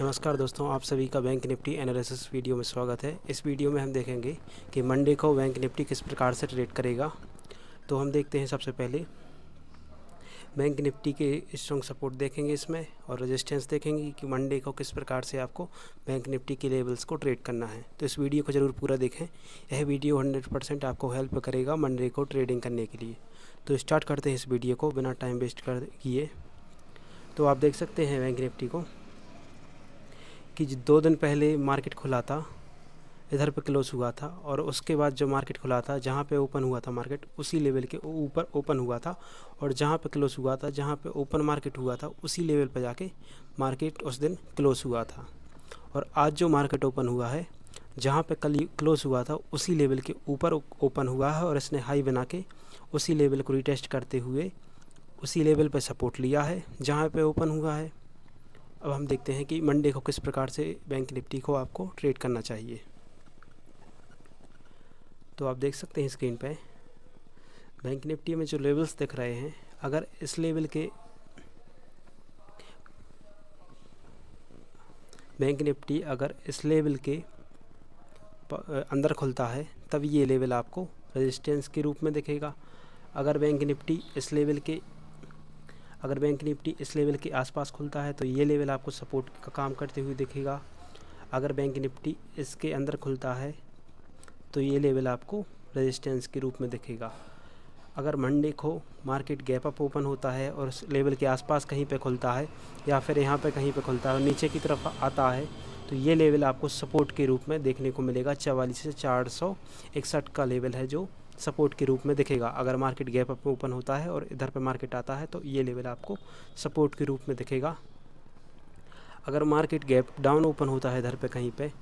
नमस्कार दोस्तों, आप सभी का बैंक निफ्टी एनालिसिस वीडियो में स्वागत है। इस वीडियो में हम देखेंगे कि मंडे को बैंक निफ्टी किस प्रकार से ट्रेड करेगा। तो हम देखते हैं सबसे पहले, बैंक निफ्टी के स्ट्रॉन्ग सपोर्ट देखेंगे इसमें और रजिस्टेंस देखेंगे कि मंडे को किस प्रकार से आपको बैंक निफ्टी के लेवल्स को ट्रेड करना है। तो इस वीडियो को ज़रूर पूरा देखें। यह वीडियो 100 परसेंट आपको हेल्प करेगा मंडे को ट्रेडिंग करने के लिए। तो स्टार्ट करते हैं इस वीडियो को, बिना टाइम वेस्ट कर किए। तो आप देख सकते हैं बैंक निफ्टी को। कि दो दिन पहले मार्केट खुला था, इधर पे क्लोज हुआ था और उसके बाद जो मार्केट खुला था, जहाँ पे ओपन हुआ था मार्केट उसी लेवल के ऊपर ओपन हुआ था और जहाँ पे क्लोज हुआ था, जहाँ पे ओपन मार्केट हुआ था, उसी लेवल पे जाके मार्केट उस दिन क्लोज हुआ था। और आज जो मार्केट ओपन हुआ है, जहाँ पे कल क्लोज हुआ था, उसी लेवल के ऊपर ओपन हुआ है और इसने हाई बना के उसी लेवल को रिटेस्ट करते हुए उसी लेवल पर सपोर्ट लिया है, जहाँ पे ओपन हुआ है। अब हम देखते हैं कि मंडे को किस प्रकार से बैंक निफ्टी को आपको ट्रेड करना चाहिए। तो आप देख सकते हैं स्क्रीन पे, बैंक निफ्टी में जो लेवल्स दिख रहे हैं, अगर इस लेवल के बैंक निफ्टी अगर इस लेवल के अंदर खुलता है, तब ये लेवल आपको रेजिस्टेंस के रूप में दिखेगा। अगर बैंक निफ्टी इस लेवल के अगर बैंक निफ्टी इस लेवल के आसपास खुलता है तो ये लेवल आपको सपोर्ट का काम करते हुए दिखेगा। अगर बैंक निफ्टी इसके अंदर खुलता है तो ये लेवल आपको रेजिस्टेंस के रूप में दिखेगा। अगर मंडे को मार्केट गैप अप ओपन होता है और उस लेवल के आसपास कहीं पे खुलता है, या फिर यहाँ पे कहीं पे खुलता है और नीचे की तरफ़ आता है तो ये लेवल आपको सपोर्ट के रूप में देखने को मिलेगा। चवालीस से चार सौ इकसठ का लेवल है जो सपोर्ट के रूप में दिखेगा। अगर मार्केट गैप अप ओपन होता है और इधर पे मार्केट आता है तो ये लेवल आपको सपोर्ट के रूप में दिखेगा। अगर मार्केट गैप डाउन ओपन होता है इधर पे कहीं पे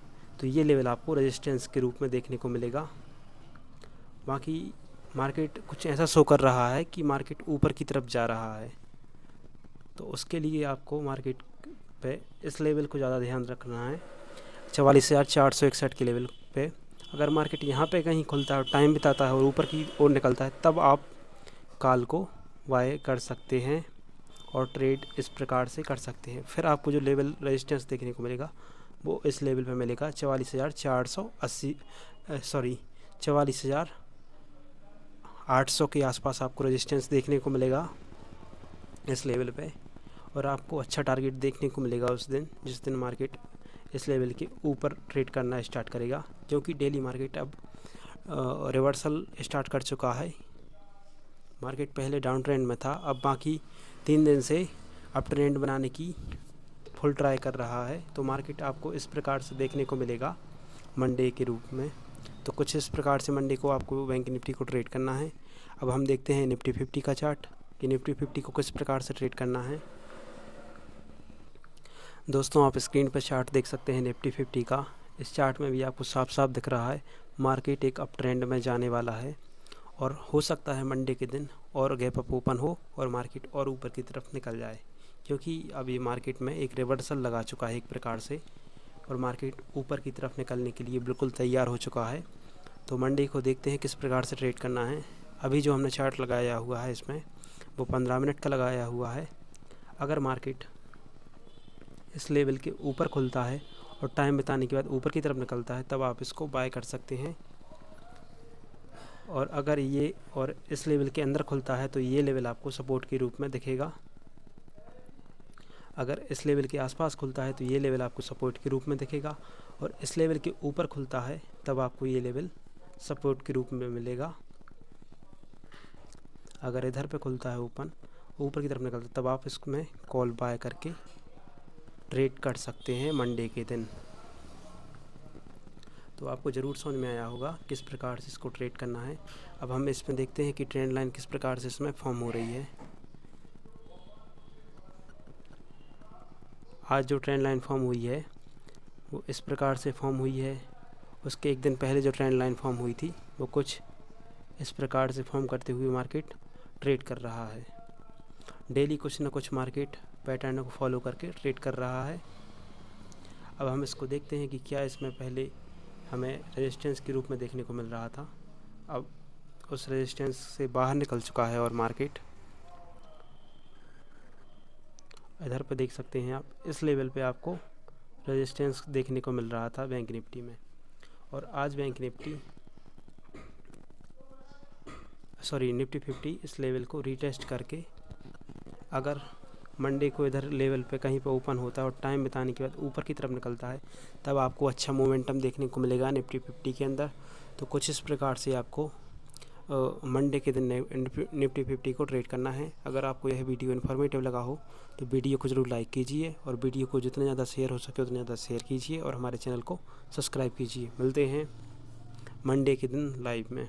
तो ये लेवल आपको रेजिस्टेंस के रूप में देखने को मिलेगा। बाकी मार्केट कुछ ऐसा शो कर रहा है कि मार्केट ऊपर की तरफ़ जा रहा है। तो उसके लिए आपको मार्केट पे इस लेवल को ज़्यादा ध्यान रखना है। चवालीस हज़ार चार सौ इकसठ के लेवल पे अगर मार्केट यहाँ पे कहीं खुलता है और टाइम बिताता है और ऊपर की ओर निकलता है, तब आप काल को वाई कर सकते हैं और ट्रेड इस प्रकार से कर सकते हैं। फिर आपको जो लेवल रेजिस्टेंस देखने को मिलेगा, वो इस लेवल पे मिलेगा चवालीस हज़ार चार सौ अस्सी सॉरी चवालीस हज़ार आठ सौ के आसपास आपको रेजिस्टेंस देखने को मिलेगा इस लेवल पे और आपको अच्छा टारगेट देखने को मिलेगा उस दिन, जिस दिन मार्केट इस लेवल के ऊपर ट्रेड करना स्टार्ट करेगा, क्योंकि डेली मार्केट अब रिवर्सल स्टार्ट कर चुका है। मार्केट पहले डाउन ट्रेंड में था, अब बाकी तीन दिन से अप ट्रेंड बनाने की फुल ट्राई कर रहा है। तो मार्केट आपको इस प्रकार से देखने को मिलेगा मंडे के रूप में। तो कुछ इस प्रकार से मंडे को आपको बैंक निफ्टी को ट्रेड करना है। अब हम देखते हैं निफ्टी फिफ्टी का चार्ट कि निफ्टी फिफ्टी को किस प्रकार से ट्रेड करना है। दोस्तों, आप स्क्रीन पर चार्ट देख सकते हैं निफ्टी फिफ्टी का। इस चार्ट में भी आपको साफ़ साफ़ दिख रहा है, मार्केट एक अप ट्रेंड में जाने वाला है और हो सकता है मंडे के दिन और गैप अप ओपन हो और मार्केट और ऊपर की तरफ़ निकल जाए, क्योंकि अभी मार्केट में एक रिवर्सल लगा चुका है एक प्रकार से और मार्केट ऊपर की तरफ़ निकलने के लिए बिल्कुल तैयार हो चुका है। तो मंडे को देखते हैं किस प्रकार से ट्रेड करना है। अभी जो हमने चार्ट लगाया हुआ है इसमें, वो पंद्रह मिनट का लगाया हुआ है। अगर मार्केट इस लेवल के ऊपर खुलता है और टाइम बिताने के बाद ऊपर की तरफ़ निकलता है, तब आप इसको बाय कर सकते हैं। और अगर ये और इस लेवल के अंदर खुलता है तो ये लेवल आपको सपोर्ट के रूप में दिखेगा। अगर इस लेवल के आसपास खुलता है तो ये लेवल आपको सपोर्ट के रूप में दिखेगा। और इस लेवल के ऊपर खुलता है, तब आपको ये लेवल सपोर्ट के रूप में मिलेगा। अगर इधर पे खुलता है ओपन, ऊपर की तरफ़ निकलता है, तब आप इसमें कॉल बाय करके ट्रेड कर सकते हैं मंडे के दिन। तो आपको ज़रूर समझ में आया होगा किस प्रकार से इसको ट्रेड करना है। अब हम इसमें देखते हैं कि ट्रेंड लाइन किस प्रकार से इसमें फॉर्म हो रही है। आज जो ट्रेंड लाइन फॉर्म हुई है, वो इस प्रकार से फॉर्म हुई है। उसके एक दिन पहले जो ट्रेंड लाइन फॉर्म हुई थी, वो कुछ इस प्रकार से फॉर्म करते हुए मार्केट ट्रेड कर रहा है। डेली कुछ ना कुछ मार्केट पैटर्न को फॉलो करके ट्रेड कर रहा है। अब हम इसको देखते हैं कि क्या इसमें पहले हमें रेजिस्टेंस के रूप में देखने को मिल रहा था। अब उस रेजिस्टेंस से बाहर निकल चुका है और मार्केट इधर पर देख सकते हैं आप, इस लेवल पे आपको रेजिस्टेंस देखने को मिल रहा था बैंक निफ्टी में। और आज bank Nifty sorry Nifty fifty इस लेवल को रीटेस्ट करके अगर मंडे को इधर लेवल पे कहीं पे ओपन होता है और टाइम बिताने के बाद ऊपर की तरफ़ निकलता है, तब आपको अच्छा मोमेंटम देखने को मिलेगा निफ्टी फिफ्टी के अंदर। तो कुछ इस प्रकार से आपको मंडे के दिन निफ्टी फिफ्टी को ट्रेड करना है। अगर आपको यह वीडियो इन्फॉर्मेटिव लगा हो तो वीडियो को ज़रूर लाइक कीजिए और वीडियो को जितना ज़्यादा शेयर हो सके उतना ज़्यादा शेयर कीजिए और हमारे चैनल को सब्सक्राइब कीजिए। मिलते हैं मंडे के दिन लाइव में।